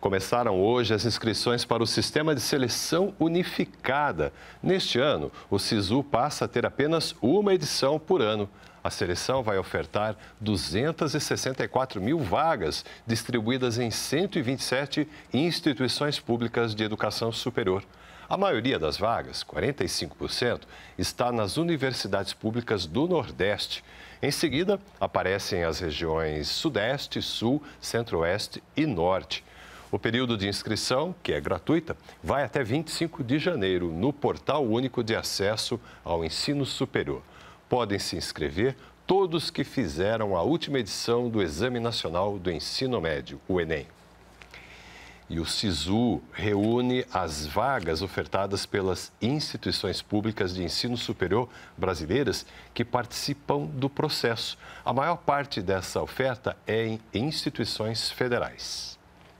Começaram hoje as inscrições para o Sistema de Seleção Unificada. Neste ano, o SISU passa a ter apenas uma edição por ano. A seleção vai ofertar 264 mil vagas, distribuídas em 127 instituições públicas de educação superior. A maioria das vagas, 45%, está nas universidades públicas do Nordeste. Em seguida, aparecem as regiões Sudeste, Sul, Centro-Oeste e Norte. O período de inscrição, que é gratuita, vai até 25 de janeiro no Portal Único de Acesso ao Ensino Superior. Podem se inscrever todos que fizeram a última edição do Exame Nacional do Ensino Médio, o Enem. E o SISU reúne as vagas ofertadas pelas instituições públicas de ensino superior brasileiras que participam do processo. A maior parte dessa oferta é em instituições federais.